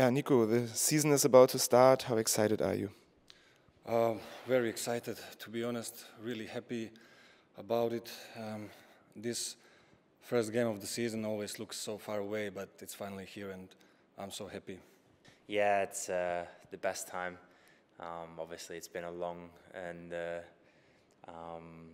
Yeah, Nico, the season is about to start. How excited are you? Uh, very excited, to be honest. Really happy about it. Um, this first game of the season always looks so far away, but it's finally here, and I'm so happy. Yeah, it's uh, the best time. Um, obviously, it's been a long and uh, um,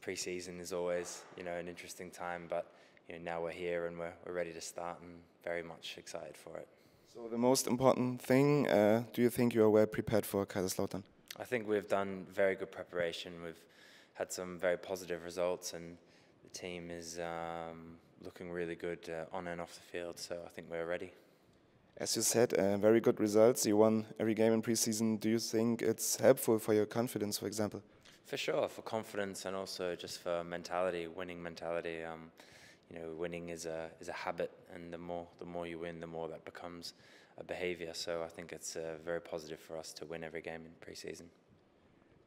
pre-season is always, you know, an interesting time. But you know, now we're here and we're, we're ready to start, and very much excited for it. So the most important thing, uh, do you think you are well prepared for Kaiserslautern? I think we've done very good preparation. We've had some very positive results, and the team is um, looking really good uh, on and off the field. So I think we're ready. As you said, uh, very good results. You won every game in preseason. Do you think it's helpful for your confidence, for example? For sure, for confidence and also just for mentality, winning mentality. Um, you know, winning is a is a habit, and the more the more you win, the more that becomes a behavior. So I think it's uh, very positive for us to win every game in preseason.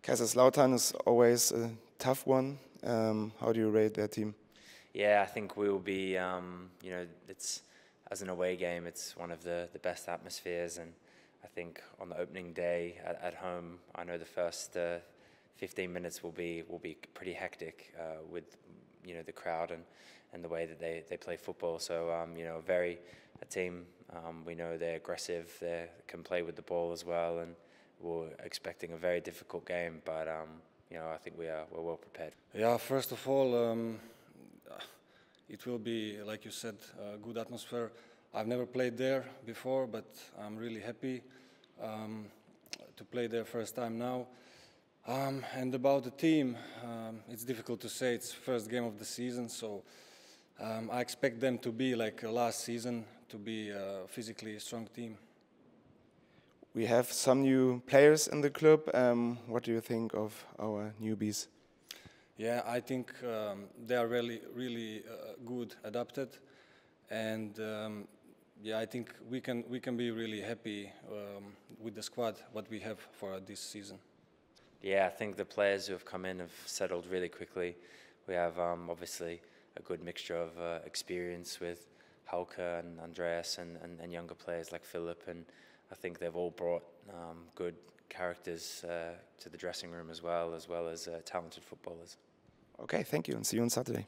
Kaiserslautern is always a tough one. Um, how do you rate their team? Yeah, I think we will be. Um, you know, it's as an away game, it's one of the the best atmospheres, and I think on the opening day at, at home, I know the first uh, 15 minutes will be will be pretty hectic uh, with you know the crowd and and the way that they they play football. So um, you know, very a team. Um, we know they're aggressive. They can play with the ball as well, and we're expecting a very difficult game. But um, you know, I think we are we're well prepared. Yeah, first of all, um, it will be like you said, a good atmosphere. I've never played there before, but I'm really happy um, to play there first time now. Um, and about the team, um, it's difficult to say. It's first game of the season, so um, I expect them to be like last season, to be a physically strong team. We have some new players in the club. Um, what do you think of our newbies? Yeah, I think um, they are really, really uh, good adapted, and um, yeah, I think we can we can be really happy um, with the squad what we have for this season. Yeah, I think the players who have come in have settled really quickly. We have um, obviously a good mixture of uh, experience with Hauke and Andreas and, and, and, younger players like Philip, and I think they've all brought um, good characters uh, to the dressing room as well, as well as uh, talented footballers. Okay, thank you, and see you on Saturday.